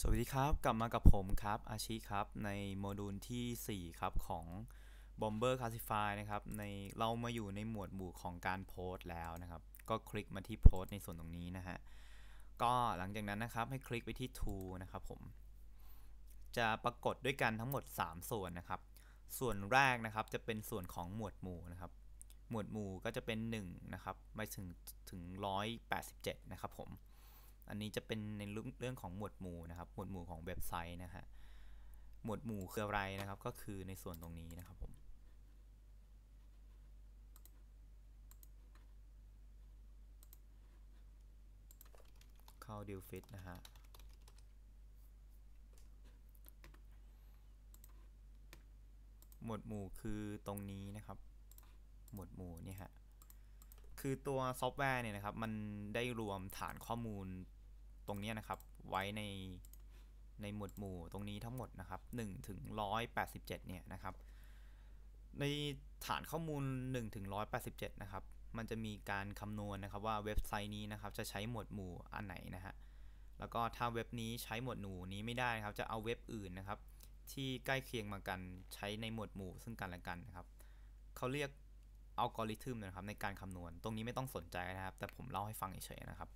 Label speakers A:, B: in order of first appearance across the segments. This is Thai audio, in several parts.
A: สวัสดีครับ กลับมากับผมครับ อาชิครับ ในโมดูลที่ 4 ครับ ของ Bomber Classify นะครับ ในเรามาอยู่ในหมวดหมู่ของการโพสต์แล้วนะครับ ก็คลิกมาที่โพสต์ในส่วนตรงนี้นะฮะ ก็หลังจากนั้นนะครับให้คลิกไปที่ Tool นะครับผม จะปรากฏด้วยกันทั้งหมด 3 ส่วนนะครับ ส่วนแรกนะครับจะเป็นส่วนของหมวดหมู่นะครับ หมวดหมู่ก็จะเป็น1นะครับไปถึงถึง 187 นะครับผม อันนี้จะเป็นในเรื่องของหมวดหมู่นะครับ หมวดหมู่ของเว็บไซต์นะฮะ หมวดหมู่คืออะไรนะครับ ก็คือในส่วนตรงนี้นะครับผมเข้า deal fit นะฮะหมวดหมู่คือตรงนี้นะครับ หมวดหมู่เนี่ยฮะ คือตัวซอฟต์แวร์เนี่ยนะครับ มันได้รวมฐานข้อมูล ตรงนี้นะครับ ไว้ในในหมวดหมู่ตรงนี้ทั้งหมดนะครับ1ถึง187 เนี่ยนะครับ ในฐานข้อมูล1ถึง187 นะครับ มันจะมีการคำนวณนะครับว่าเว็บไซต์นี้นะครับจะใช้หมวดหมู่อันไหนนะฮะ แล้วก็ถ้าเว็บนี้ใช้หมวดหมู่นี้ไม่ได้นะครับ จะเอาเว็บอื่นนะครับ ที่ใกล้เคียงมากันใช้ในหมวดหมู่ซึ่งกันและกันนะครับเขาเรียกอัลกอริทึมนะครับในการคำนวณ ตรงนี้ไม่ต้องสนใจนะครับ แต่ผมเล่าให้ฟังเฉยๆนะครับ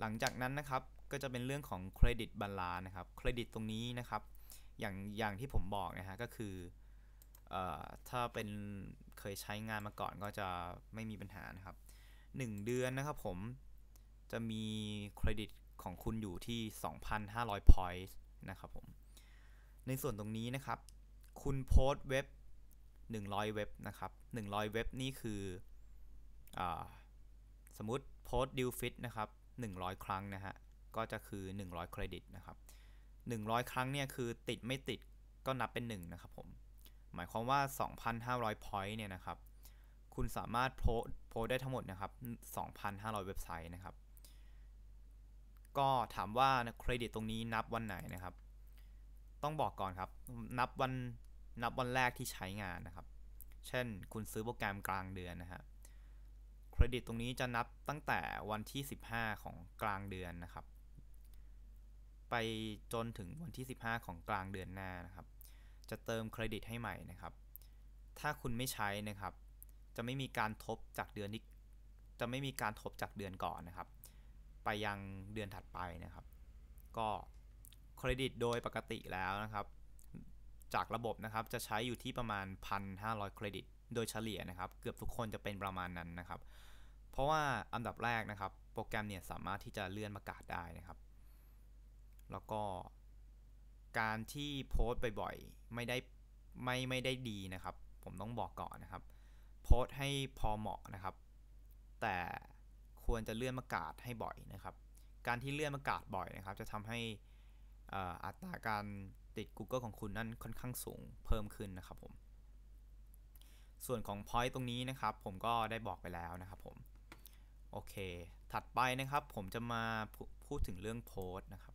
A: หลังจากนั้นนะครับก็จะเป็นเรื่องของเครดิตบาลานนะครับเครดิตตรงนี้นะครับอย่างอย่างที่ผมบอกนะฮะก็คืออถ้าเป็นเคยใช้งานมาก่อนก็จะไม่มีปัญหานะครับ 1 เดือนนะครับผมจะมีเครดิตของคุณอยู่ที่ 2,500 points นะครับผมในส่วนตรงนี้นะครับ คุณโพสเว็บ 100 เว็บนะครับ 100 เว็บนี่คืออสมมติโพสดิวฟิตนะครับ 100 ครั้งนะฮะ ก็จะคือ 100 เครดิตนะครับ 100 ครั้งเนี่ยคือติดไม่ติดก็นับเป็น 1 นะครับผม หมายความว่า 2,500 point เนี่ยนะครับ คุณสามารถโพสโพสได้ทั้งหมดนะครับ 2,500 เว็บไซต์นะครับ ก็ถามว่าเครดิตตรงนี้นับวันไหนนะครับ ต้องบอกก่อนครับ นับวันนับวันแรกที่ใช้งานนะครับ เช่น คุณซื้อโปรแกรมกลางเดือนนะฮะ เครดิตตรงนี้จะนับตั้งแต่วันที่ 15 ของกลางเดือนนะครับ ไปจนถึงวันที่ 15 ของกลางเดือนหน้านะครับ จะเติมเครดิตให้ใหม่นะครับ ถ้าคุณไม่ใช้นะครับ จะไม่มีการทบจากเดือนที่จะไม่มีการทบจากเดือนก่อนนะครับ ไปยังเดือนถัดไปนะครับ ก็เครดิตโดยปกติแล้วนะครับ จากระบบนะครับจะใช้อยู่ที่ประมาณ 1,500 เครดิต โดยเฉลี่ยนะครับ เกือบทุกคนจะเป็นประมาณนั้นนะครับ เพราะว่าอันดับแรกนะครับ โปรแกรมเนี่ยสามารถที่จะเลื่อนประกาศได้นะครับ แล้วก็การที่โพสต์บ่อยๆไม่ได้ไม่ไม่ได้ดีนะครับ ผมต้องบอกก่อนนะครับ โพสต์ให้พอเหมาะนะครับ แต่ควรจะเลื่อนประกาศให้บ่อยนะครับ การที่เลื่อนประกาศบ่อยนะครับ จะทำให้อัตราการติด Google ของคุณนั่นค่อนข้างสูงเพิ่มขึ้นนะครับผม ส่วนของ point ตรงนี้นะครับ ผมก็ได้บอกไปแล้วนะครับผม โอเค ถัดไปนะครับผมจะมาพูดถึงเรื่องโพสต์นะครับ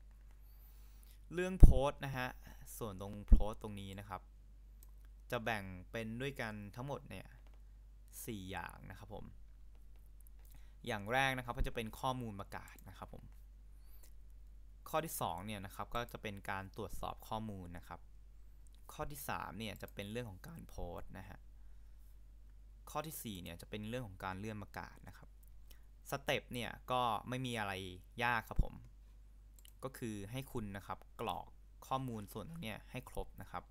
A: เรื่องโพสต์นะฮะ ส่วนตรงโพสต์ตรงนี้นะครับ จะแบ่งเป็นด้วยกันทั้งหมดเนี่ยสอย่างนะครับผม อย่างแรกนะครับก็จะเป็นข้อมูลประกาศนะครับผม ข้อที่2เนี่ยนะครับก็จะเป็นการตรวจสอบข้อมูลนะครับ ข้อที่3เนี่ยจะเป็นเรื่องของการโพสต์นะฮะ ข้อที่4เนี่ยจะเป็นเรื่องของการเลื่อนประกาศนะครับสเต็ปเนี่ยก็ไม่มีอะไรยากครับผม ก็คือให้คุณนะครับกรอกข้อมูลส่วนนี้ให้ครบนะครับ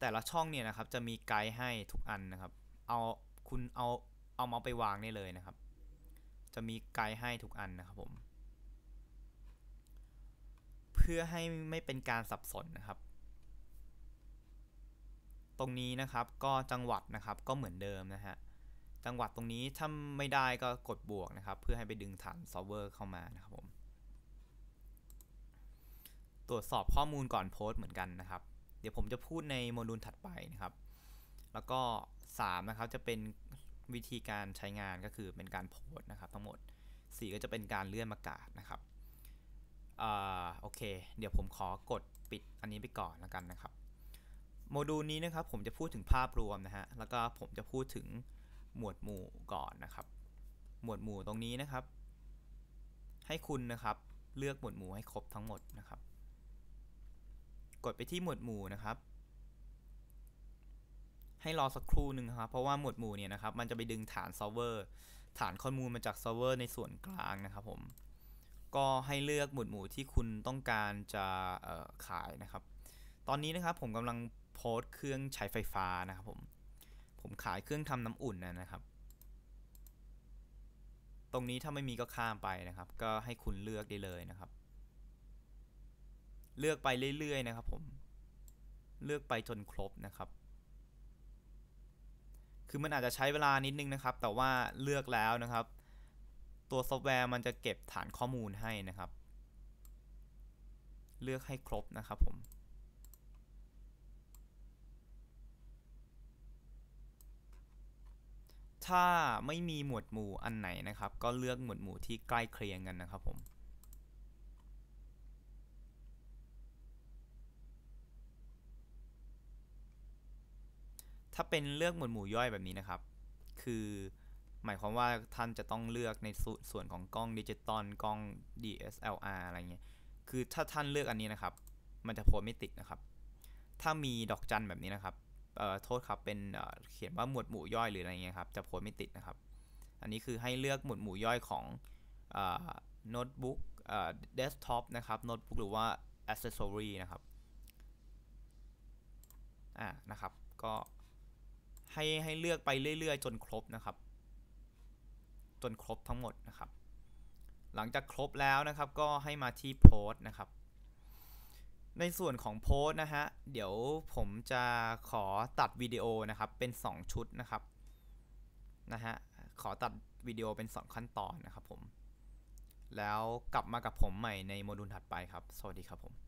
A: แต่ละช่องเนี่ยนะครับจะมีไกด์ให้ทุกอันนะครับ เอาคุณเอาเอามาไปวางได้เลยนะครับ จะมีไกด์ให้ทุกอันนะครับผม เพื่อให้ไม่เป็นการสับสนนะครับ ตรงนี้นะครับก็จังหวัดนะครับก็เหมือนเดิมนะฮะจังหวัดตรงนี้ถ้าไม่ได้ก็กดบวกนะครับ เพื่อให้ไปดึงฐานเซิร์ฟเวอร์เข้ามานะครับผมตรวจสอบข้อมูลก่อนโพสต์เหมือนกันนะครับ เดี๋ยวผมจะพูดในโมดูลถัดไปนะครับ แล้วก็ 3 นะครับจะเป็นวิธีการใช้งานก็คือเป็นการโพสต์นะครับทั้งหมด 4 ก็จะเป็นการเลื่อนประกาศนะครับอ่าโอเค เดี๋ยวผมขอกดปิดอันนี้ไปก่อนแล้วกันนะครับ โมดูลนี้นะครับผมจะพูดถึงภาพรวมนะฮะ แล้วก็ผมจะพูดถึงหมวดหมู่ก่อนนะครับ หมวดหมู่ตรงนี้นะครับ ให้คุณนะครับเลือกหมวดหมู่ให้ครบทั้งหมดนะครับ กดไปที่หมวดหมู่นะครับ ให้รอสักครู่หนึ่งครับ เพราะว่าหมวดหมู่เนี่ยนะครับ มันจะไปดึงฐานเซิร์ฟเวอร์ ฐานข้อมูลมาจากเซิร์ฟเวอร์ในส่วนกลางนะครับผม ก็ให้เลือกหมวดหมู่ที่คุณต้องการจะขายนะครับ ตอนนี้นะครับผมกำลังโพสต์เครื่องใช้ไฟฟ้านะครับผม ผมขายเครื่องทำน้ำอุ่นนะครับ ตรงนี้ถ้าไม่มีก็ข้ามไปนะครับ ก็ให้คุณเลือกได้เลยนะครับ เลือกไปเรื่อยๆนะครับผม เลือกไปจนครบนะครับ คือมันอาจจะใช้เวลานิดนึงนะครับ แต่ว่าเลือกแล้วนะครับ ตัวซอฟต์แวร์มันจะเก็บฐานข้อมูลให้นะครับ เลือกให้ครบนะครับผม ถ้าไม่มีหมวดหมู่อันไหนนะครับ ก็เลือกหมวดหมู่ที่ใกล้เคียงกันนะครับผมถ้าเป็นเลือกหมวดหมู่ย่อยแบบนี้นะครับ คือหมายความว่าท่านจะต้องเลือกในส่วนของกล้องดิจิตอลกล้อง DSLR อะไรเงี้ย คือถ้าท่านเลือกอันนี้นะครับ มันจะโพสไม่ติดนะครับ ถ้ามีดอกจันแบบนี้นะครับ โทษครับเป็นเขียนว่าหมวดหมู่ย่อยหรืออะไรเงี้ยครับจะโพสไม่ติดนะครับ อันนี้คือให้เลือกหมวดหมู่ย่อยของโน้ตบุ๊กเดสก์ท็อปนะครับโน้ตบุ๊กหรือว่าอ c เซสซอรีนะครับอ่านะครับ ก็ให้ให้เลือกไปเรื่อย ๆ จนครบนะครับ จนครบทั้งหมดนะครับ หลังจากครบแล้วนะครับก็ให้มาที่โพสนะครับ ในส่วนของโพสนะฮะ เดี๋ยวผมจะขอตัดวิดีโอนะครับ เป็น 2 ชุดนะครับ นะฮะ ขอตัดวิดีโอเป็น 2 ขั้นตอนนะครับผม แล้วกลับมากับผมใหม่ในโมดูลถัดไปครับ สวัสดีครับผม